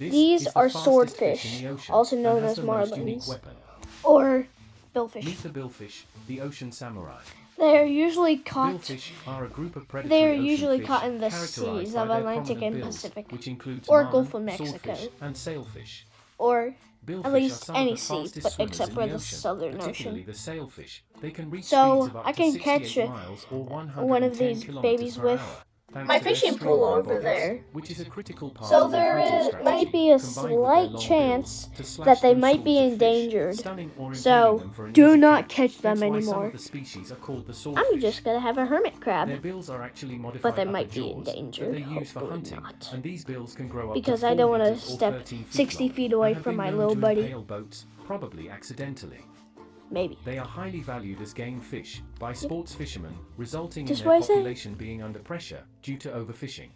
This These the are swordfish, the also known as marlins. or billfish. Meet the billfish, the ocean samurai. They're usually caught. Billfish are a group of predatory They are usually caught in the seas of Atlantic and bills, Pacific, which includes or marlin, Gulf of Mexico. and sailfish. or Billfish at least any sea, but except for the ocean, Southern Ocean. the sailfish. They can reach So, speeds of up I can catch one of these babies with hour, my fishing pole over bodies, there. which is a critical part So there is, might be a combined with their slight chance bills to slash that they might be schools of fish, endangered. So, impaling them for an do not catch. them That's why some anymore. the species are called the. I'm just gonna have a hermit crab bills are actually modified But they might be endangered, they use for hopefully not. and these bills can grow up because I don't want to step 60 feet away from my little buddy. probably accidentally. Maybe. They are highly valued as game fish by sports fishermen, resulting Just in their population being under pressure due to overfishing.